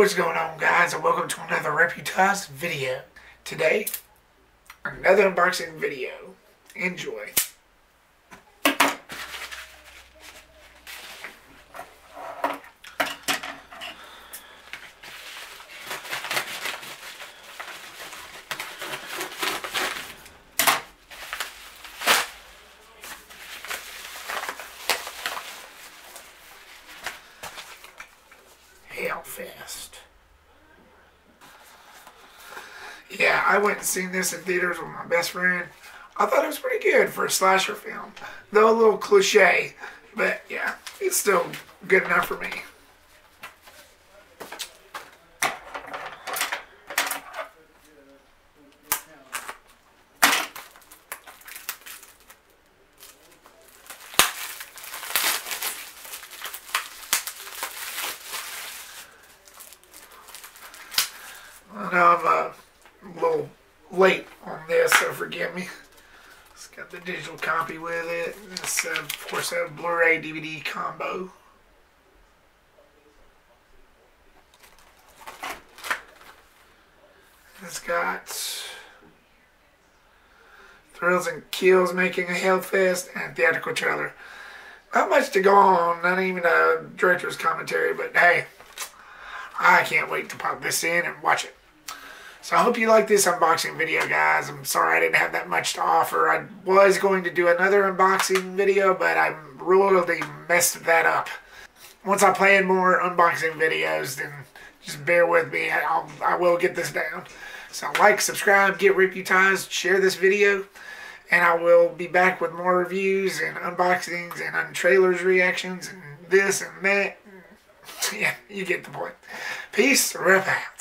What's going on guys and welcome to another Reputized video. Today, another unboxing video. Enjoy. Hellfest. Yeah, I went and seen this in theaters with my best friend. I thought it was pretty good for a slasher film. Though a little cliche, but yeah, it's still good enough for me. I know I'm uh, a little late on this, so forgive me. It's got the digital copy with it. It's, uh, of course, a Blu-ray DVD combo. It's got Thrills and Kills making a Hellfest and theatrical trailer. Not much to go on, not even a director's commentary, but hey, I can't wait to pop this in and watch it. So I hope you like this unboxing video, guys. I'm sorry I didn't have that much to offer. I was going to do another unboxing video, but I really messed that up. Once I plan more unboxing videos, then just bear with me. I'll, I will get this down. So like, subscribe, get reputized, share this video, and I will be back with more reviews and unboxings and trailers reactions and this and that. Yeah, you get the point. Peace, rep out.